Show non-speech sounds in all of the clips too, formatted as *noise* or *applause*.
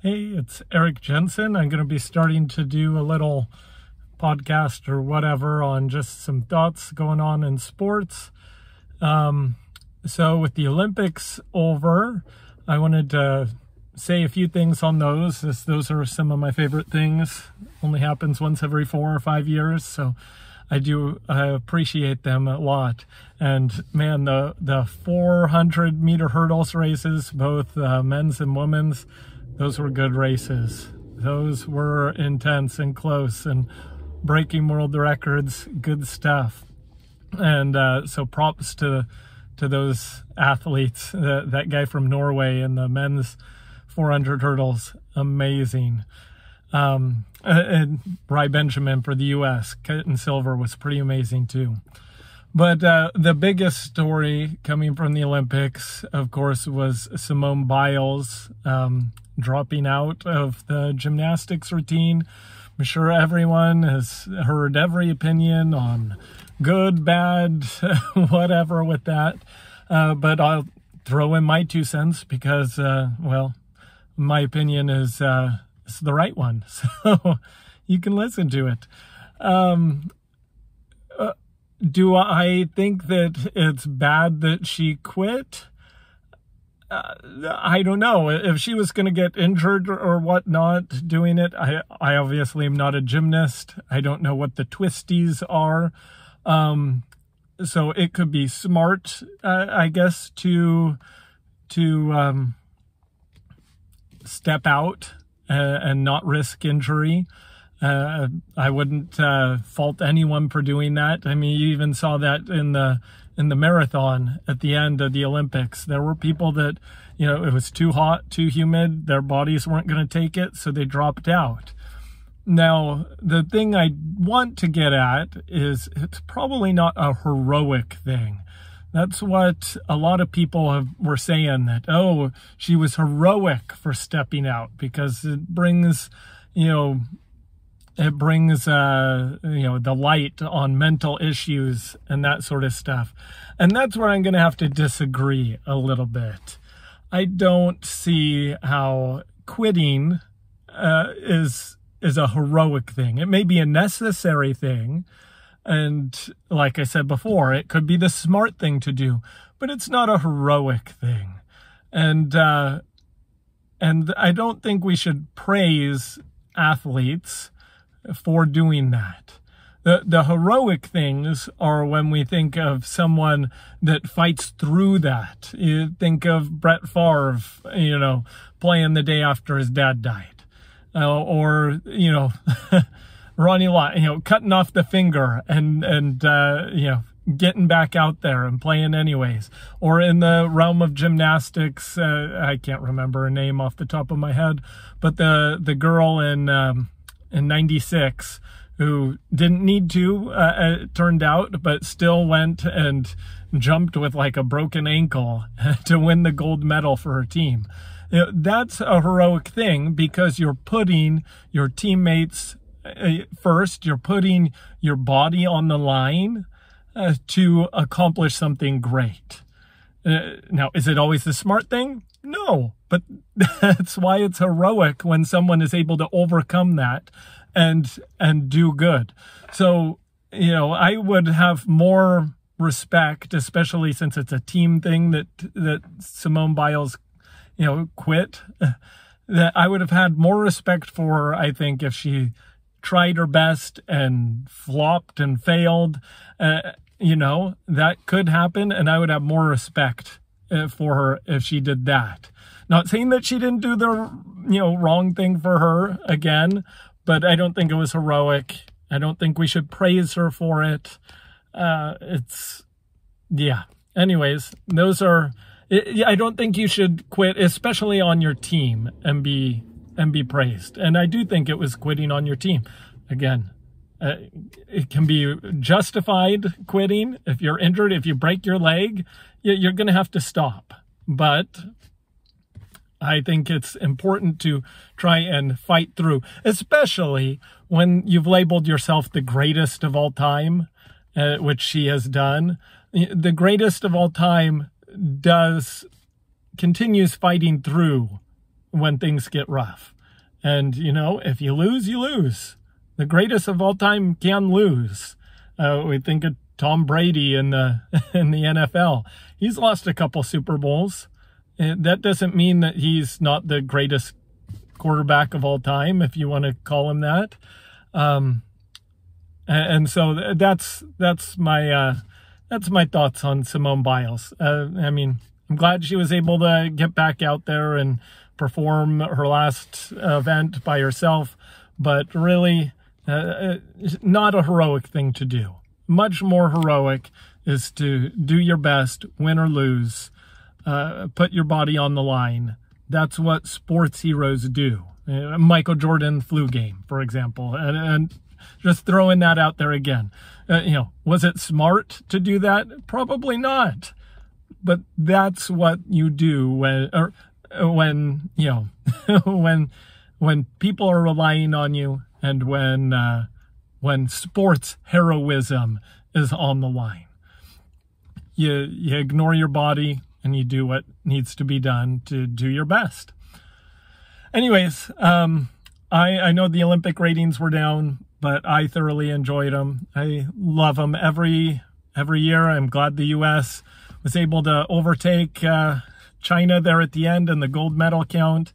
Hey, it's Eric Jensen. I'm going to be starting to do a little podcast or whatever on just some thoughts going on in sports. Um, so, with the Olympics over, I wanted to say a few things on those, as those are some of my favorite things. Only happens once every four or five years, so I do I appreciate them a lot. And man, the the 400 meter hurdles races, both uh, men's and women's those were good races. Those were intense and close and breaking world records. Good stuff. And uh, so props to to those athletes. That, that guy from Norway in the men's 400 hurdles, amazing. Um, and Rai Benjamin for the U.S. Kitten silver was pretty amazing too. But uh, the biggest story coming from the Olympics, of course, was Simone Biles. Um, dropping out of the gymnastics routine. I'm sure everyone has heard every opinion on good, bad, *laughs* whatever with that. Uh, but I'll throw in my two cents because, uh, well, my opinion is, uh, is the right one. *laughs* So you can listen to it. Um, do I think that it's bad that she quit? uh, I don't know if she was going to get injured or whatnot doing it. I, I obviously am not a gymnast. I don't know what the twisties are. Um, so it could be smart, uh, I guess, to, to, um, step out uh, and not risk injury. Uh, I wouldn't uh, fault anyone for doing that. I mean, you even saw that in the in the marathon at the end of the Olympics. There were people that, you know, it was too hot, too humid, their bodies weren't going to take it, so they dropped out. Now, the thing I want to get at is it's probably not a heroic thing. That's what a lot of people have, were saying that, oh, she was heroic for stepping out because it brings, you know, it brings uh, you know the light on mental issues and that sort of stuff. And that's where i'm going to have to disagree a little bit. I don't see how quitting uh, is is a heroic thing. It may be a necessary thing and like i said before it could be the smart thing to do but it's not a heroic thing. And uh, and i don't think we should praise athletes for doing that. The, the heroic things are when we think of someone that fights through that. You think of Brett Favre, you know, playing the day after his dad died. Uh, or, you know, *laughs* Ronnie Lott, you know, cutting off the finger and, and, uh, you know, getting back out there and playing anyways. Or in the realm of gymnastics, uh, I can't remember her name off the top of my head, but the, the girl in, um, in 96 who didn't need to, uh, it turned out, but still went and jumped with like a broken ankle *laughs* to win the gold medal for her team. You know, that's a heroic thing because you're putting your teammates uh, first, you're putting your body on the line uh, to accomplish something great. Uh, now, is it always the smart thing? No, but *laughs* that's why it's heroic when someone is able to overcome that and and do good. So, you know, I would have more respect, especially since it's a team thing that that Simone Biles, you know, quit. *laughs* That I would have had more respect for her, I think, if she tried her best and flopped and failed. Uh, you know, that could happen, and I would have more respect for her if she did that. Not saying that she didn't do the you know wrong thing for her again, but I don't think it was heroic. I don't think we should praise her for it. Uh, it's yeah. Anyways, those are. I don't think you should quit, especially on your team, and be and be praised. And I do think it was quitting on your team. Again, uh, it can be justified quitting if you're injured. If you break your leg, you're going to have to stop. But I think it's important to try and fight through, especially when you've labeled yourself the greatest of all time, uh, which she has done. The greatest of all time does continues fighting through when things get rough. And, you know, if you lose, you lose. The greatest of all time can lose. Uh, we think of Tom Brady in the *laughs* in the NFL. He's lost a couple Super Bowls. And that doesn't mean that he's not the greatest quarterback of all time, if you want to call him that. Um, and so that's that's my uh, that's my thoughts on Simone Biles. Uh, I mean, I'm glad she was able to get back out there and perform her last event by herself, but really uh, uh, not a heroic thing to do. Much more heroic is to do your best, win or lose, uh, put your body on the line. That's what sports heroes do. Uh, Michael Jordan flu game, for example, and, and just throwing that out there again. Uh, you know, was it smart to do that? Probably not. But that's what you do when, or when you know *laughs* when when people are relying on you and when uh, when sports heroism is on the line. You you ignore your body and you do what needs to be done to do your best. Anyways, um, I I know the Olympic ratings were down, but I thoroughly enjoyed them. I love them every every year. I'm glad the U.S. was able to overtake. Uh, China there at the end and the gold medal count.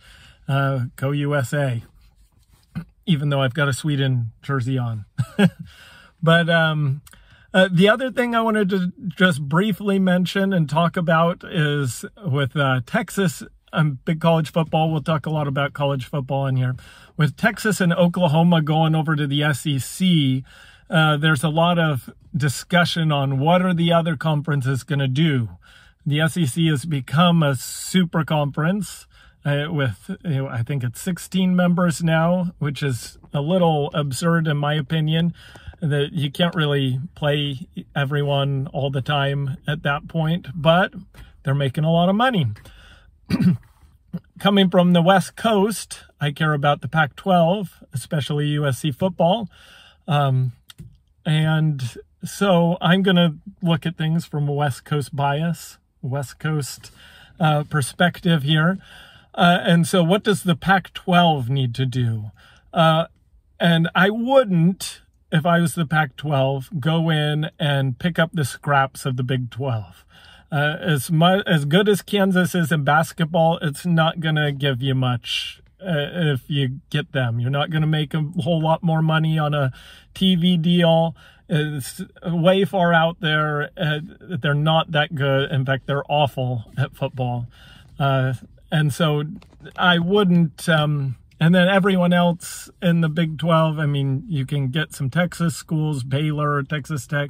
Uh, go USA. Even though I've got a Sweden jersey on. *laughs* but um, uh, the other thing I wanted to just briefly mention and talk about is with uh, Texas um, big college football. We'll talk a lot about college football in here. With Texas and Oklahoma going over to the SEC, uh, there's a lot of discussion on what are the other conferences going to do the SEC has become a super conference uh, with, you know, I think it's 16 members now, which is a little absurd in my opinion. That you can't really play everyone all the time at that point, but they're making a lot of money. *clears throat* Coming from the West Coast, I care about the Pac 12, especially USC football. Um, and so I'm going to look at things from a West Coast bias. West Coast uh, perspective here. Uh, and so, what does the Pac 12 need to do? Uh, and I wouldn't, if I was the Pac 12, go in and pick up the scraps of the Big 12. Uh, as much as good as Kansas is in basketball, it's not going to give you much uh, if you get them. You're not going to make a whole lot more money on a TV deal It's way far out there. Uh, they're not that good. In fact, they're awful at football. And so I wouldn't. Um, and then everyone else in the Big 12, I mean, you can get some Texas schools, Baylor, Texas Tech,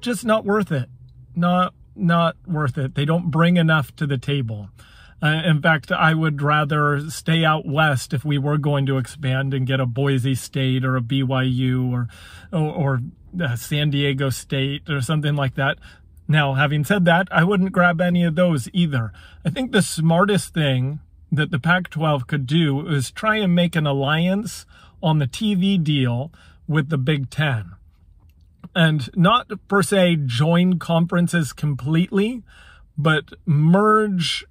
just not worth it. Not not worth it. They don't bring enough to the table. Uh, in fact, I would rather stay out west if we were going to expand and get a Boise State or a BYU or or, or uh, San Diego State or something like that. Now, having said that, I wouldn't grab any of those either. I think the smartest thing that the Pac 12 could do is try and make an alliance on the TV deal with the Big Ten. And not per se join conferences completely, but merge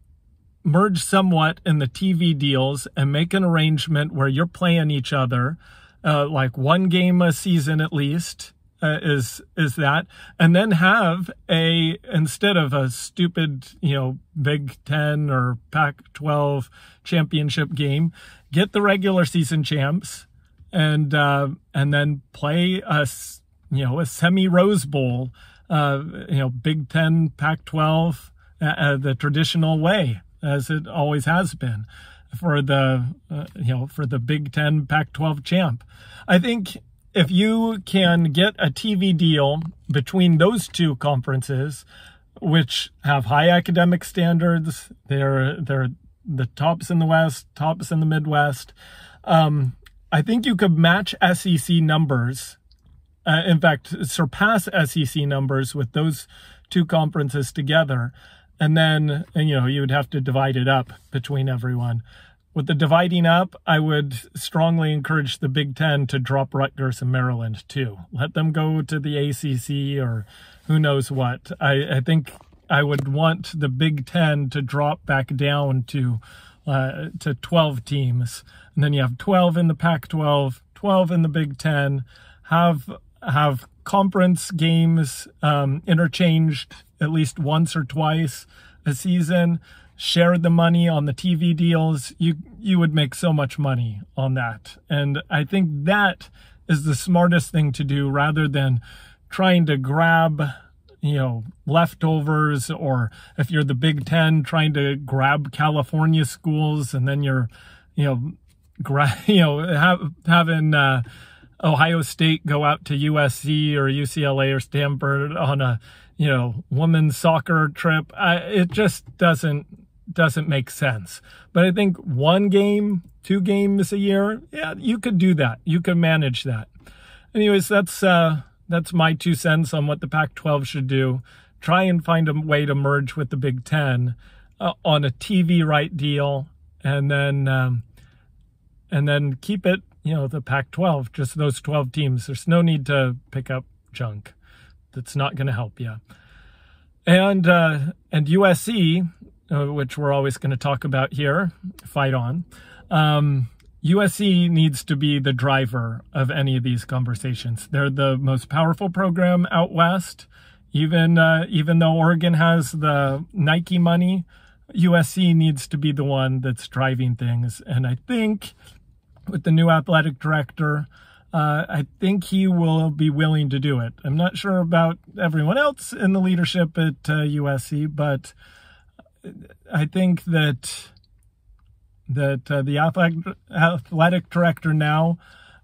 merge somewhat in the TV deals and make an arrangement where you're playing each other, uh, like one game a season at least. Uh, is is that and then have a instead of a stupid you know big 10 or pac 12 championship game get the regular season champs and uh, and then play a you know a semi rose bowl uh, you know big 10 pac 12 uh, uh, the traditional way as it always has been for the uh, you know for the Big 10 Pac-12 champ. I think if you can get a TV deal between those two conferences which have high academic standards, they're they're the tops in the West, tops in the Midwest. Um, I think you could match SEC numbers. Uh, in fact, surpass SEC numbers with those two conferences together and then you know you would have to divide it up between everyone with the dividing up i would strongly encourage the big ten to drop rutgers and maryland too let them go to the acc or who knows what i, I think i would want the big ten to drop back down to uh, to 12 teams. And then you have 12 in the Pac 12, 12 in the Big Ten. Have, have conference games um, interchanged at least once or twice a season. Share the money on the TV deals. You you would make so much money on that, and I think that is the smartest thing to do rather than trying to grab you know leftovers or if you're the Big 10 trying to grab California schools and then you're you know gra- *laughs* you know have, having uh, Ohio State go out to USC or UCLA or Stanford on a you know women's soccer trip I, it just doesn't doesn't make sense but I think one game two games a year yeah you could do that you could manage that anyways that's uh that's my two cents on what the Pac 12 should do. Try and find a way to merge with the Big Ten uh, on a TV right deal, and then um, and then keep it, you know, the Pac 12, just those 12 teams. There's no need to pick up junk. That's not going to help you. And uh, and USC, uh, which we're always going to talk about here, fight on. Um, USC needs to be the driver of any of these conversations. They're the most powerful program out west. Even uh, even though Oregon has the Nike money, USC needs to be the one that's driving things. And I think with the new athletic director, uh, I think he will be willing to do it. I'm not sure about everyone else in the leadership at uh, USC, but I think that that uh, the athletic, athletic director now,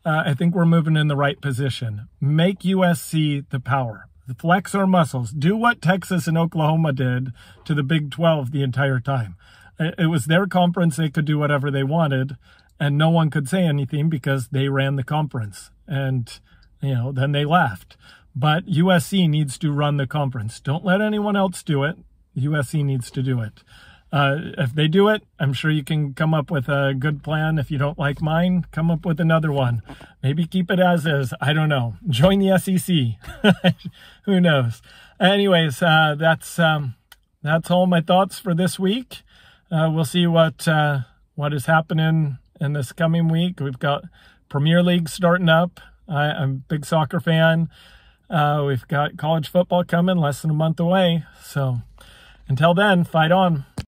uh, I think we're moving in the right position. Make USC the power. Flex our muscles. Do what Texas and Oklahoma did to the Big 12 the entire time. It was their conference. They could do whatever they wanted, and no one could say anything because they ran the conference. And, you know, then they left. But USC needs to run the conference. Don't let anyone else do it. USC needs to do it. Uh, if they do it, I'm sure you can come up with a good plan. If you don't like mine, come up with another one. Maybe keep it as is. I don't know. Join the SEC. *laughs* Who knows? Anyways, uh, that's um, that's all my thoughts for this week. Uh, we'll see what uh, what is happening in this coming week. We've got Premier League starting up. I, am a big soccer fan. Uh, we've got college football coming less than a month away. So until then, fight on.